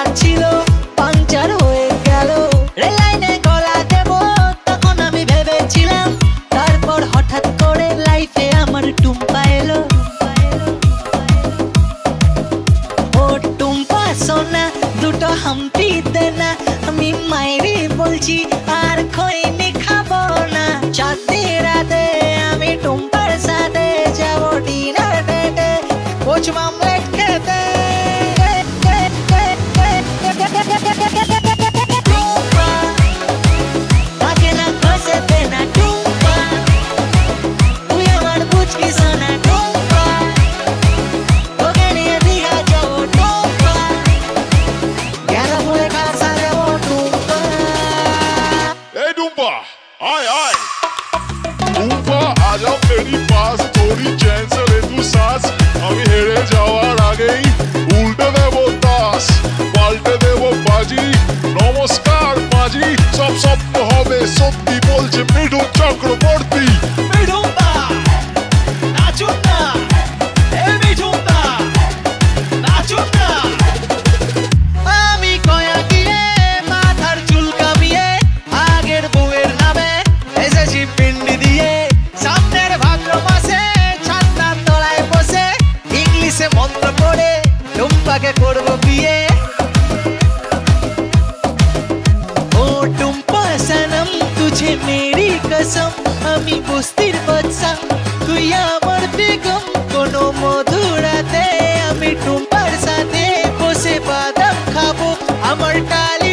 Plan puncture হয়ে গেল। Rail লাইনে গলা দেব, তখন আমি ভেবেছিলাম, তারপর হঠাৎ করে লাইফে আমার টুম্পা এলো। টুম্পা, সোনা, দুটো হাম্পি দে না আমি মায়েরে বলছি, আর খোয় ऊपर आय आय ऊपर आ जाओ मेरी पास थोड़ी चैन से ले तू सांस। अभी हेड़े जावार आ गई। उल्टे दे वो तास, पाल्टे दे वो बाजी। नमस्कार, बाजी। सब सब সে মন্ত্র পড়ে টুম্পাকে করব বিয়ে ও টুম্পা সনম তুঝে মেরি কসম আমি বস্তির বাচ্চা তুই আমার বেগম কোনো মধুরাতে আমি টুম্পার সাথে বসে বাদাম খাবো আমার টালি